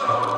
Oh.